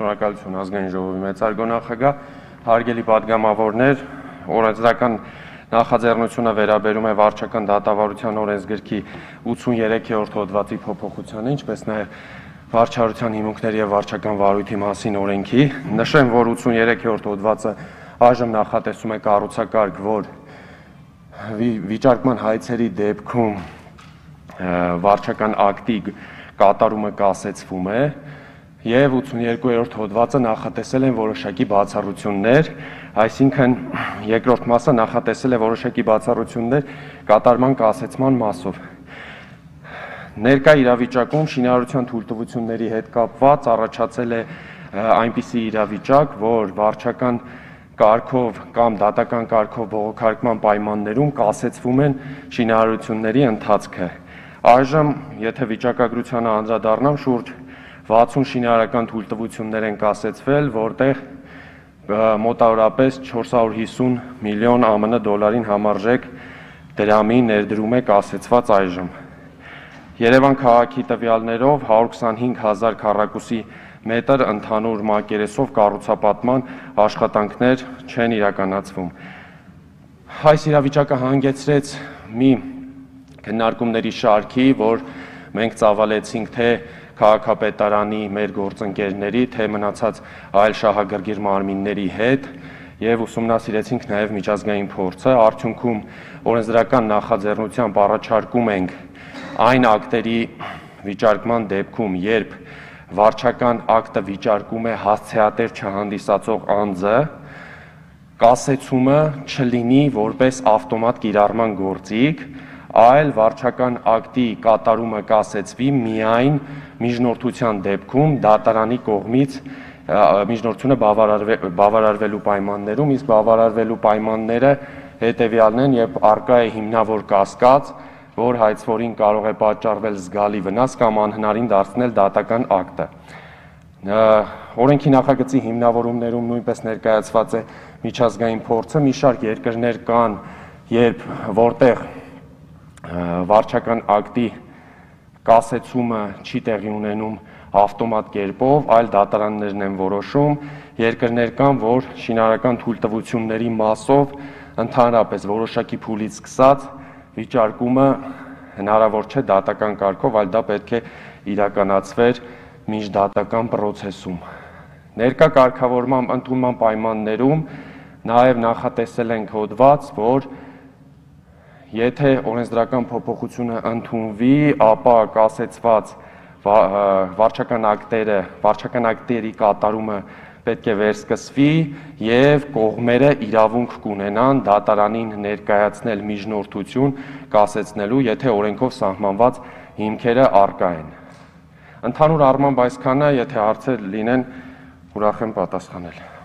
Շնորհակալություն ազգային ժողովի մեծարգո նախագահ, հարգելի падգամավորներ, օրենսդրական նախաձեռնությունը վերաբերում է վարչական դատավարության օրենսգրքի 83-րդ հոդվածի փոփոխությանը, ինչպես նաև վարչարության հիմունքների եւ վարչական վարույթի մասին օրենքի։ Նշեմ, որ 83-րդ հոդվածը այժմ նախատեսում է կառուցակարգ, որ վիճարկման հայցերի դեպքում վարչական ակտի կատարումը կասեցվում է, կա եւ 82-րդ հոդվածը նախատեսել են որոշակի բացառություններ, այսինքն երկրորդ մասը նախատեսել է որոշակի բացառություններ կատարման կասեցման մասով։ Ներկա իրավիճակում շինարարության թույլտվությունների հետ կապված առաջացել է այնպիսի իրավիճակ, որ վարչական կարգով կամ դատական կարգով բողոքարկման պայմաններում կասեցվում են շինարարությունների ընթացքը։ Այժմ, եթե վիճակագրությանը անդրադառնամ, շուրջ 60 շինարարական թույլտվություններ են կասեցվել, որտեղ մոտավորապես 450 միլիոն ԱՄՆ դոլարին համարժեք դրամի ներդրում է կասեցված այժմ։ Երևան քաղաքի տվյալներով 125000 քառակուսի մետր ընդհանուր մակերեսով կառուցապատման աշխատանքներ չեն իրականացվում։ Այս իրավիճակը հանգեցրեց մի քննարկումների շարքի, որ մենք ծավալեցինք թե քաղաքապետարանի մեր գործընկերների, թե մնացած այլ շահագրգիռ մարմինների հետ եւ ուսումնասիրեցինք նաեւ միջազգային փորձը, արդյունքում օրենսդրական նախաձեռնությամբ առաջարկում ենք այն ակտերի վիճարկման դեպքում, երբ վարչական ակտը վիճարկում է հասցեատեր չհանդիսացող անձը, կասեցումը չլինի որպես ավտոմատ կիրառման գործիք, այլ վարչական ակտի կատարումը կասեցվի միայն միջնորդության դեպքում դատարանի կողմից միջնորդությունը բավարարվելու պայմաններում, իսկ բավարարվելու պայմանները հետևյալն են, երբ արկա է հիմնավոր կասկած, որ հայցվորին կարող է պատճառվել զգալի վնաս կամ անհնարին դարձնել դատական ակտը։ Օրենքի նախագծի հիմնավորումներում նույնպես ներկայացված է միջազգային փորձը, մի շարք երկրներ կան, երբ որտեղ վարչական ակտի կասեցումը չի տեղի ունենում ավտոմատ կերպով, այլ դատարաններն են որոշում, երկրներ կան, որ շինարական թույլտվությունների մասով ընդհանրապես որոշակի փուլից սկսած վիճարկումը հնարավոր չէ դատական կարգով, այլ դա պետք է իրականացվեր միջդատական process-ում։ Ներկա կարգավորման ընդունման պայմաններում նաև նախատեսել ենք հոդված, որ Եթե օրենսդրական փոփոխությունը ընդունվի, ապա կասեցված վարչական ակտերը, վարչական ակտերի կատարումը պետք է վերսկսվի եւ կողմերը իրավունք կունենան դատարանին ներկայացնել միջնորդություն կասեցնելու, եթե օրենքով սահմանված հիմքերը արկա են։ Ընդհանուր առմամբ այսքանը, եթե հարցեր լինեն, ուրախ եմ պատասխանել։